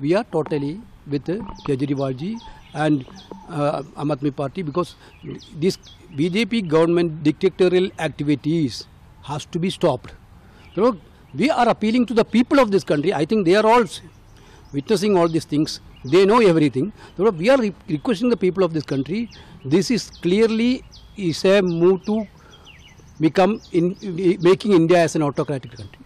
we are totally with Kejriwalji and uh, Aam Aadmi Party because this BJP government dictatorial activities has to be stopped. So we are appealing to the people of this country. I think they are all witnessing all these things. They know everything. So we are re- requesting the people of this country. This is clearly is a move to become in making India as an autocratic country.